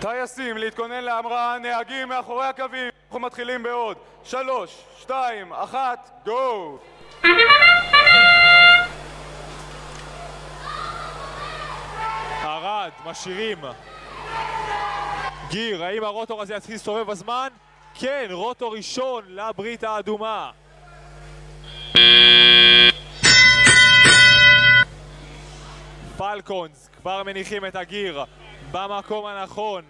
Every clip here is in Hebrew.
טייסים, להתכונן להמראה, נהגים מאחורי הקווים. אנחנו מתחילים בעוד. שלוש, שתיים, אחת, גו! ערד, משאירים. גיר, האם הרוטור הזה יתחיל להסתובב בזמן? כן, רוטור ראשון לברית האדומה. פלקונס כבר מניחים את הגיר במקום הנכון.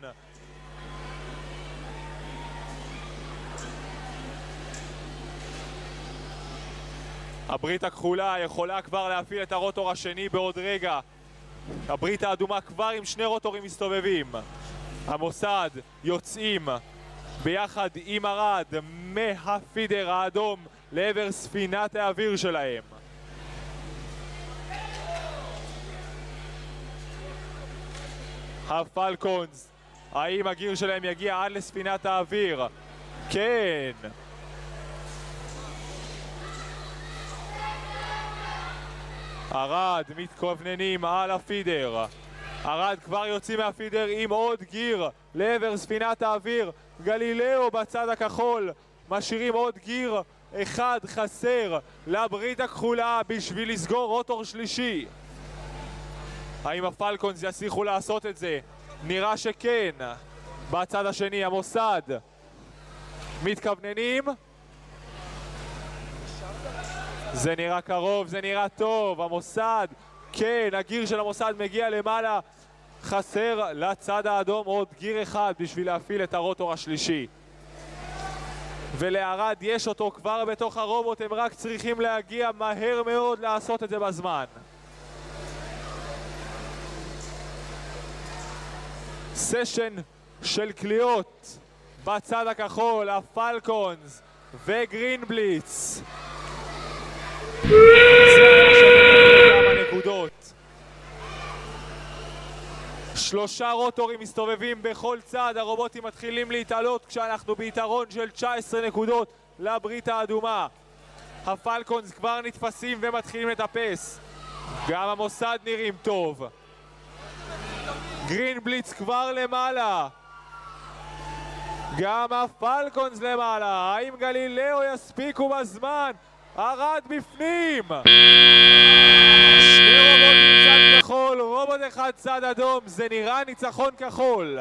הברית הכחולה יכולה כבר להפעיל את הרוטור השני בעוד רגע. הברית האדומה כבר עם שני רוטורים מסתובבים. המוסד יוצאים ביחד עם ארד מהפידר האדום לעבר ספינת האוויר שלהם. הפלקונס, האם הגיר שלהם יגיע עד לספינת האוויר? כן. ארד מתכווננים על הפידר. ארד כבר יוצאים מהפידר עם עוד גיר לעבר ספינת האוויר. גלילאו בצד הכחול משאירים עוד גיר אחד חסר לברית הכחולה בשביל לסגור רוטור שלישי. האם הפלקונס יצליחו לעשות את זה? נראה שכן. בצד השני המוסד מתכווננים זה נראה קרוב, זה נראה טוב, המוסד, כן, הגיר של המוסד מגיע למעלה, חסר לצד האדום עוד גיר אחד בשביל להפעיל את הרוטור השלישי. ולערד יש אותו כבר בתוך הרובוט, הם רק צריכים להגיע מהר מאוד לעשות את זה בזמן. סשן של קליעות בצד הכחול, הפלקונס וגרין בליץ. כמה נקודות. שלושה רוטורים מסתובבים בכל צד, הרובוטים מתחילים להתעלות כשאנחנו ביתרון של 19 נקודות לברית האדומה. הפלקונס כבר נתפסים ומתחילים לטפס. גם המוסד נראים טוב. גרין בליץ כבר למעלה. גם הפלקונס למעלה. האם גלילאו יספיקו בזמן? ארד בפנים! שני רובוטים צד כחול, רובוט אחד צד אדום, זה נראה ניצחון כחול.